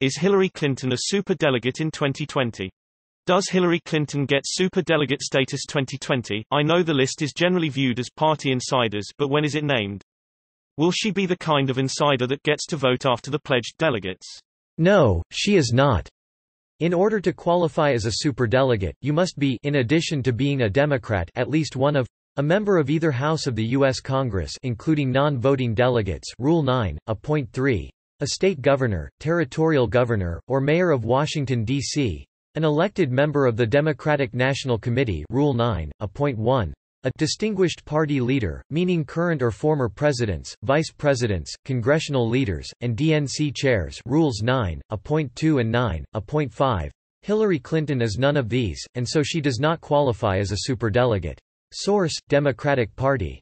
Is Hillary Clinton a superdelegate in 2020? Does Hillary Clinton get superdelegate status 2020? I know the list is generally viewed as party insiders, but when is it named? Will she be the kind of insider that gets to vote after the pledged delegates? No, she is not. In order to qualify as a superdelegate, you must be in addition to being a Democrat at least one of a member of either house of the U.S. Congress including non-voting delegates Rule 9, a point 3, a state governor, territorial governor, or mayor of Washington, D.C., an elected member of the Democratic National Committee Rule 9, a point 1, a distinguished party leader, meaning current or former presidents, vice presidents, congressional leaders, and DNC chairs Rules 9, a point 2 and 9, a point 5. Hillary Clinton is none of these, and so she does not qualify as a superdelegate. Source, Democratic Party